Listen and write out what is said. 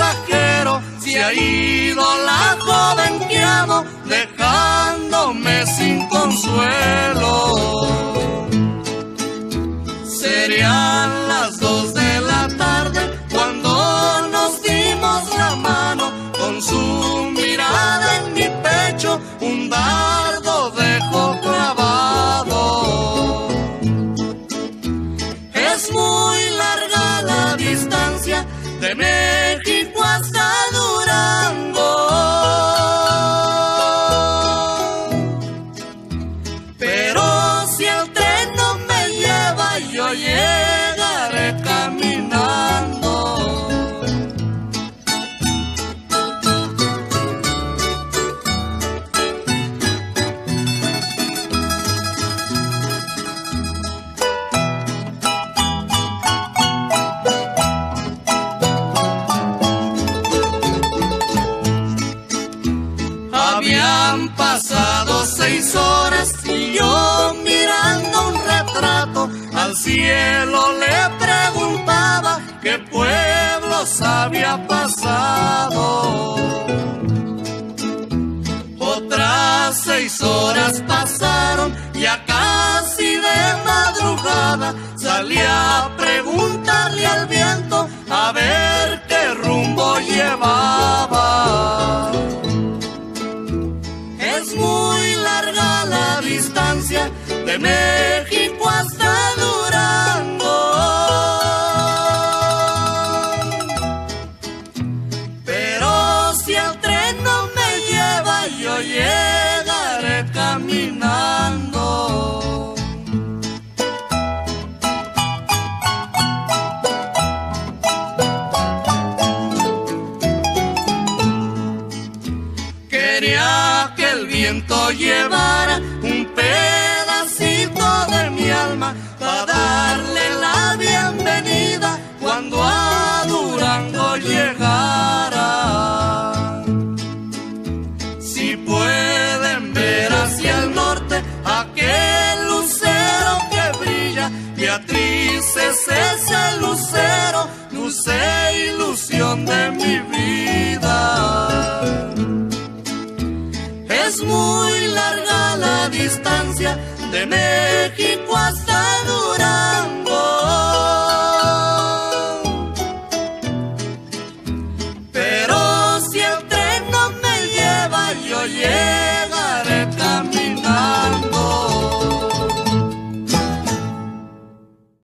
pasajero se ha ido la joven que amo, dejándome sin consuelo. Serían las dos de la tarde cuando nos dimos la mano con su mirada en mi pecho, un dardo dejó clavado. Es muy larga la distancia de México había pasado. Otras seis horas pasaron, ya casi de madrugada salí a preguntarle al viento a ver qué rumbo llevaba. Es muy larga la distancia de México Quería que el viento llevara un pedacito de mi alma para darle la bienvenida cuando a Durango llegara. Si pueden ver hacia el norte aquel lucero que brilla, Beatriz es ese lucero, luce ilusión de mi vida. Muy larga la distancia de México hasta